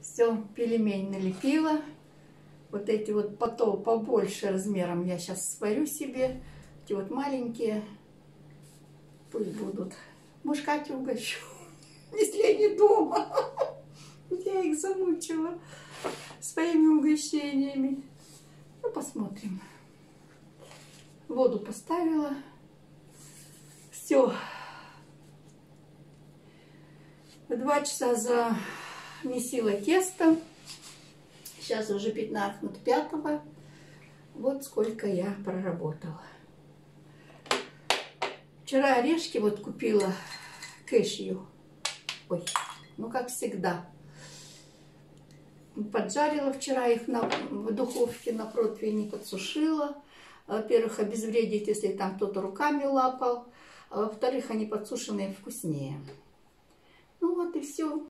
Все, пельмень налепила. Вот эти вот потом побольше размером я сейчас сварю себе. Эти вот маленькие пусть будут. Может, Катю угощу, если я не дома. Я их замучила своими угощениями. Ну, посмотрим. Воду поставила. Все. Два часа замесила тесто. Сейчас уже 15 минут пятого. Вот сколько я проработала. Вчера орешки вот купила кэшью. Ой, ну как всегда. Поджарила вчера их на, в духовке на противне, подсушила. Во-первых, обезвредить, если там кто-то руками лапал. А во-вторых, они подсушенные вкуснее. Вот и все.